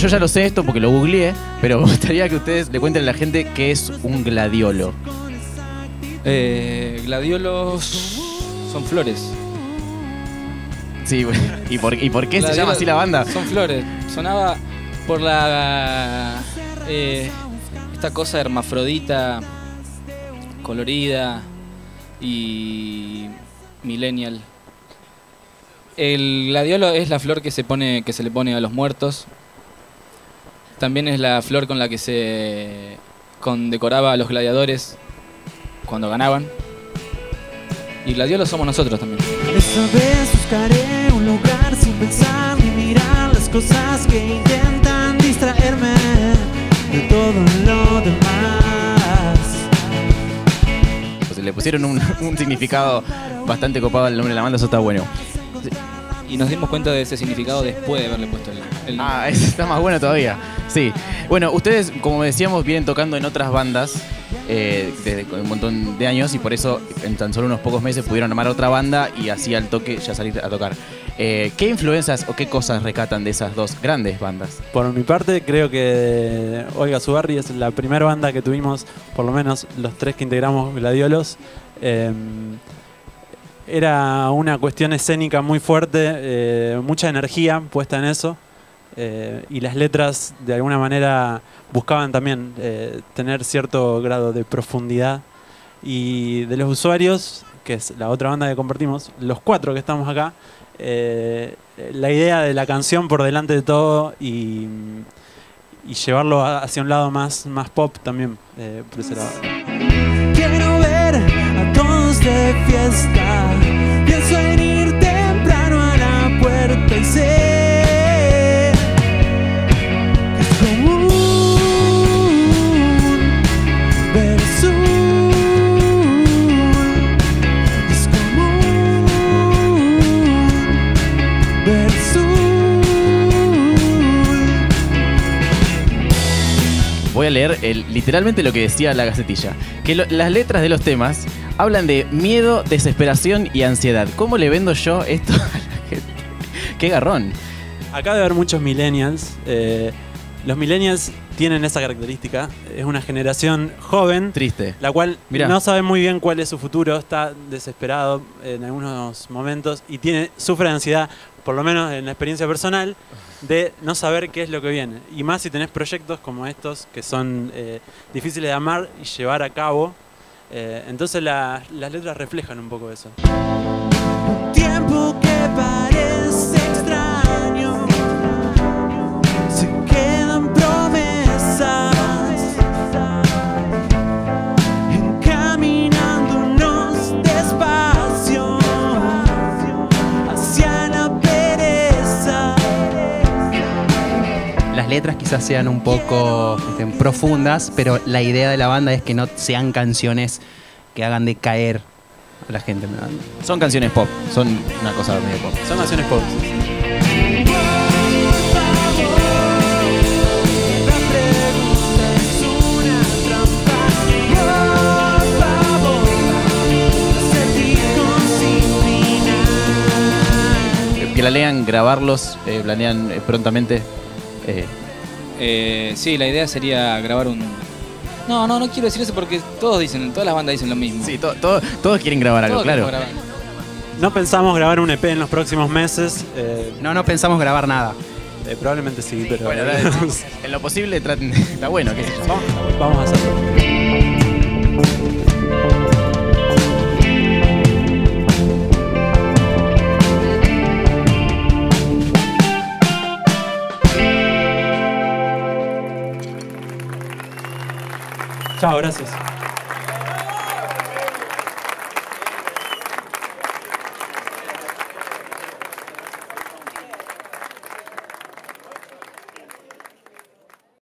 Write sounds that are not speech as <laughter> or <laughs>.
yo ya lo sé esto porque lo googleé, pero me gustaría que ustedes le cuenten a la gente qué es un gladiolo. Eh, gladiolos son flores. Sí, <laughs> ¿y por, y por qué se llama así la banda? Son flores. Sonaba por la. eh, esta cosa hermafrodita, colorida y millennial. El gladiolo es la flor que se pone que se le pone a los muertos. También es la flor con la que se condecoraba a los gladiadores cuando ganaban. Y gladiolos somos nosotros también. Esta vez buscaré un lugar sin pensar ni mirar las cosas que intentan distraerme de todo lo demás. Pues le pusieron un, un significado bastante copado al nombre de la banda, eso está bueno. Y nos dimos cuenta de ese significado después de haberle puesto el, el nombre. Ah, eso está más bueno todavía. Sí. Bueno, ustedes, como decíamos, vienen tocando en otras bandas eh, desde un montón de años y por eso en tan solo unos pocos meses pudieron armar otra banda y así al toque ya salir a tocar. Eh, ¿Qué influencias o qué cosas rescatan de esas dos grandes bandas? Por mi parte, creo que Olga Subarri es la primera banda que tuvimos, por lo menos los tres que integramos Gladiolos. Eh, era una cuestión escénica muy fuerte, eh, mucha energía puesta en eso. Eh, y las letras, de alguna manera, buscaban también eh, tener cierto grado de profundidad. Y de los usuarios, que es la otra banda que compartimos, los cuatro que estamos acá, eh, la idea de la canción por delante de todo y, llevarlo hacia un lado más, más pop también, por ese lado. Quiero ver a todos de fiesta. Voy a leer literalmente lo que decía la gacetilla. Que las letras de los temas hablan de miedo, desesperación y ansiedad. ¿Cómo le vendo yo esto <laughs> a la gente? ¡Qué garrón! Acá debe haber muchos millennials. eh, los millennials tienen esa característica. Es una generación joven, Triste. la cual Mirá. no sabe muy bien cuál es su futuro, está desesperado en algunos momentos y tiene, sufre de ansiedad, por lo menos en la experiencia personal, de no saber qué es lo que viene. Y más si tenés proyectos como estos que son eh, difíciles de amar y llevar a cabo. eh, entonces la- las letras reflejan un poco eso. tiempo que letras quizás sean un poco este, profundas, pero la idea de la banda es que no sean canciones que hagan decaer a la gente. Son canciones pop, son una cosa medio pop. Son canciones pop. Que la lean, grabarlos, eh, planean eh, prontamente. eh, Eh, sí, la idea sería grabar un. No, no, no quiero decir eso porque todos dicen, todas las bandas dicen lo mismo. sí, to- to- todos quieren grabar algo, Todos claro. grabar. No pensamos grabar un EP en los próximos meses. eh, No, no pensamos grabar nada. eh, probablemente sí, pero Bueno, <laughs> en lo posible traten de- Está bueno, qué sé yo. vamos, vamos a hacerlo. Chao, gracias.